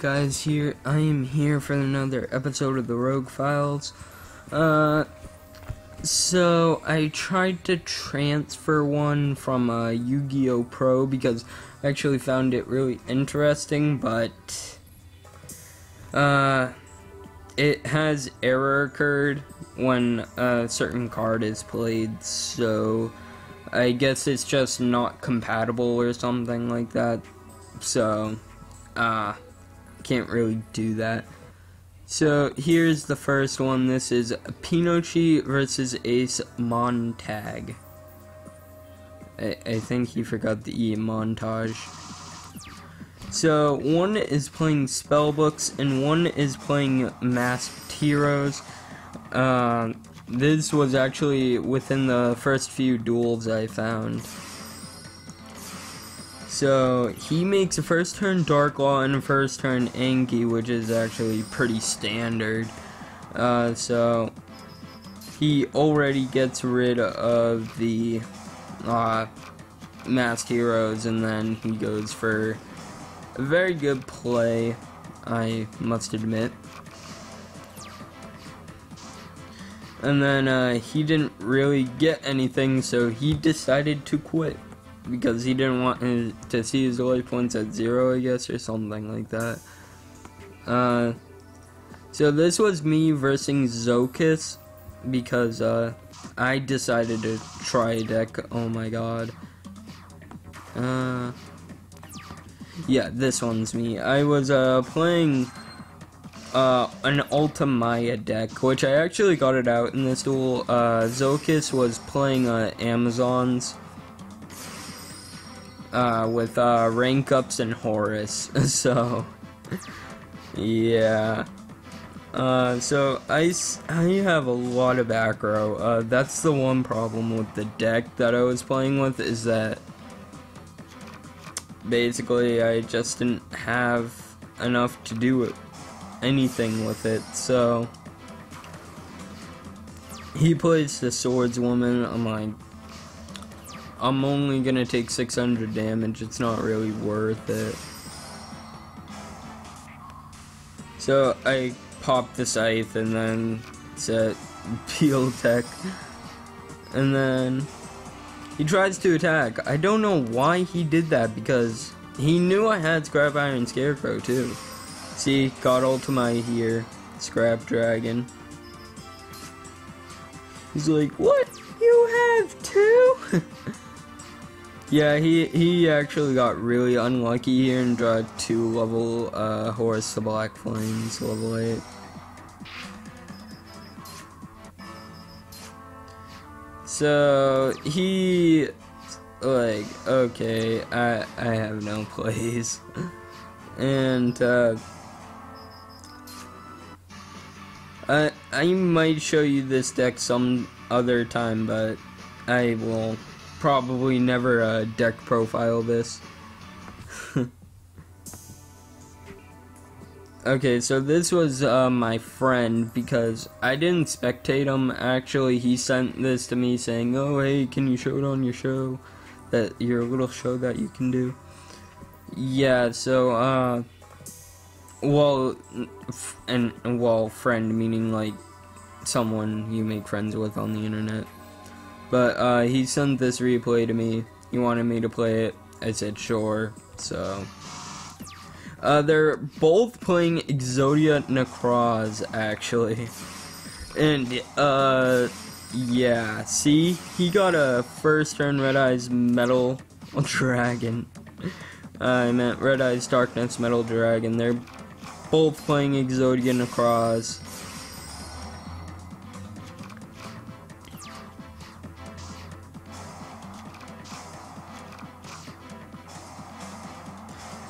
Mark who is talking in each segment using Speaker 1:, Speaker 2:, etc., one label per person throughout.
Speaker 1: guys, here I am here for another episode of the Rogue Files. Uh, so I tried to transfer one from uh, Yu-Gi-Oh Pro because I actually found it really interesting, but uh, it has error occurred when a certain card is played, so I guess it's just not compatible or something like that. So, uh, can't really do that. So here's the first one. This is Pinochi versus Ace Montag. I, I think he forgot the E montage. So one is playing spellbooks and one is playing masked heroes. Uh, this was actually within the first few duels I found. So he makes a first turn Dark Law and a first turn Anki, which is actually pretty standard. Uh, so he already gets rid of the uh, heroes, and then he goes for a very good play, I must admit. And then uh, he didn't really get anything, so he decided to quit because he didn't want his, to see his life points at zero, I guess, or something like that. Uh, so this was me versus Zokus because uh, I decided to try a deck. Oh my god. Uh, yeah, this one's me. I was uh, playing uh, an Ultimaya deck, which I actually got it out in this duel. Uh, was playing uh, Amazons uh, with uh, rank ups and Horus. so, yeah. Uh, so I, I have a lot of aggro. Uh, that's the one problem with the deck that I was playing with is that basically I just didn't have enough to do it, anything with it. So he plays the swordswoman. I'm like, I'm only gonna take 600 damage, it's not really worth it. So I pop the scythe and then set peel tech. And then he tries to attack. I don't know why he did that because he knew I had Scrap Iron Scarecrow too. See, got Ultimate here, Scrap Dragon. He's like, what? You have two? Yeah, he he actually got really unlucky here and draw two level uh, Horus the Black Flames, level 8. So, he, like, okay, I, I have no plays. and, uh, I, I might show you this deck some other time, but I will probably never uh, deck profile this. okay, so this was uh, my friend because I didn't spectate him. Actually, he sent this to me saying, "Oh, hey, can you show it on your show? That your little show that you can do." Yeah. So, uh, well, and well, friend meaning like someone you make friends with on the internet. But uh, he sent this replay to me. He wanted me to play it. I said sure. So uh, they're both playing Exodia Necroz actually, and uh, yeah. See, he got a first turn Red Eyes Metal Dragon. I meant Red Eyes Darkness Metal Dragon. They're both playing Exodia Necroz.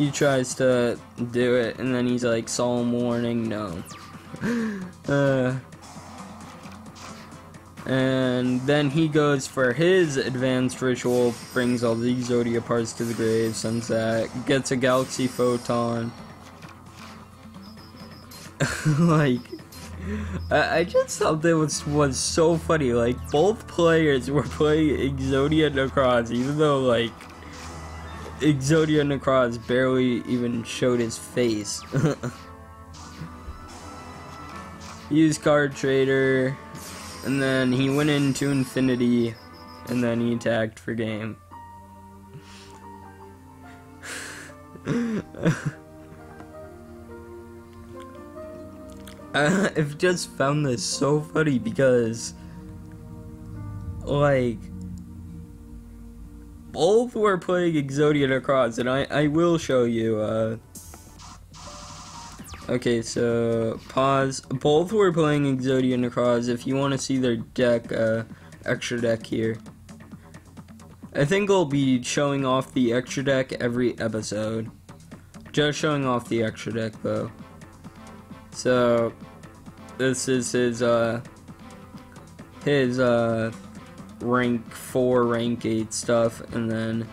Speaker 1: He tries to do it, and then he's like, solemn warning, no. uh, and then he goes for his advanced ritual, brings all the Exodia parts to the grave, sends that, gets a Galaxy Photon. like, I, I just thought that was, was so funny. Like, both players were playing Exodia Necroz, even though, like, Exodia Necroz barely even showed his face. Used card trader, and then he went into infinity, and then he attacked for game. I've just found this so funny because, like, both were playing Exodia Necroz, and I, I will show you, uh, okay, so, pause, both were playing Exodia Necroz, if you want to see their deck, uh, extra deck here. I think I'll be showing off the extra deck every episode. Just showing off the extra deck, though. So, this is his, uh, his, uh, rank 4, rank 8 stuff, and then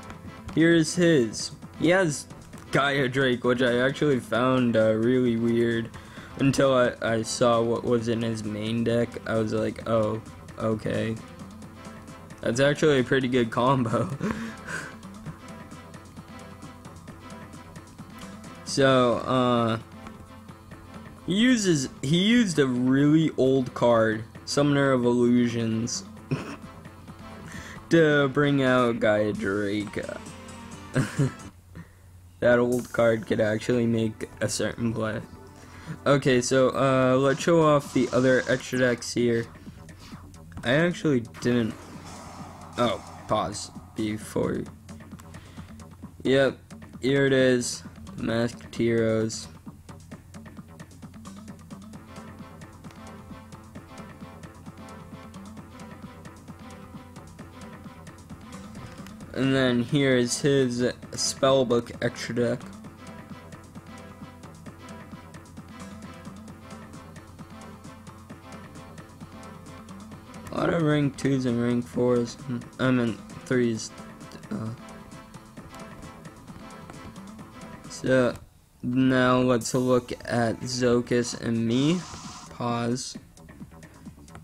Speaker 1: here's his. He has Gaia Drake, which I actually found uh, really weird until I, I saw what was in his main deck. I was like, oh, okay. That's actually a pretty good combo. so, uh, he uses, he used a really old card, Summoner of Illusions, to bring out Gaia Drake. that old card could actually make a certain play. Okay, so uh, let's show off the other extra decks here. I actually didn't. Oh, pause before. Yep, here it is. Masked Heroes. And then here is his spellbook extra deck. A lot of rank 2s and rank 4s. I mean 3s. Uh. So now let's look at Zokus and me. Pause.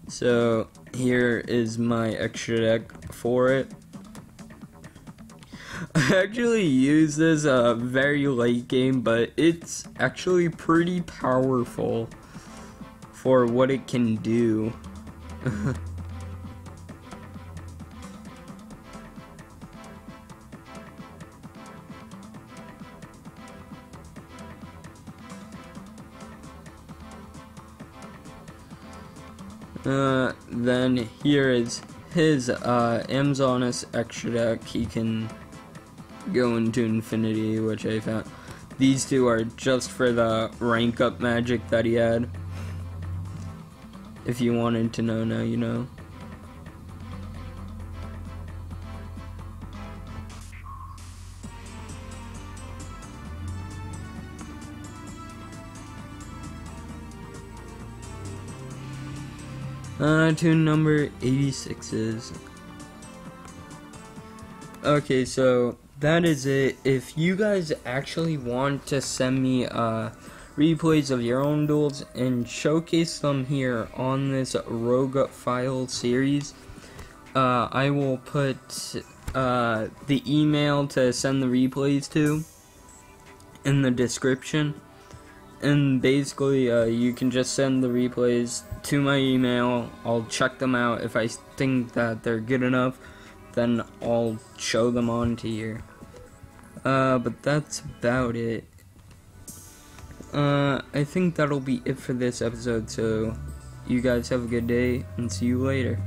Speaker 1: So here is my extra deck for it. I actually use this uh, very late game, but it's actually pretty powerful for what it can do. uh, then here is his uh, Amazoness extra deck. He can go into infinity, which I found. These two are just for the rank up magic that he had. If you wanted to know now, you know. Uh, tune number 86 is. Okay, so that is it. If you guys actually want to send me uh, replays of your own duels and showcase them here on this Rogue File series, uh, I will put uh, the email to send the replays to in the description. And basically, uh, you can just send the replays to my email. I'll check them out. If I think that they're good enough, then I'll show them on to you. Uh, but that's about it. Uh, I think that'll be it for this episode, so you guys have a good day, and see you later.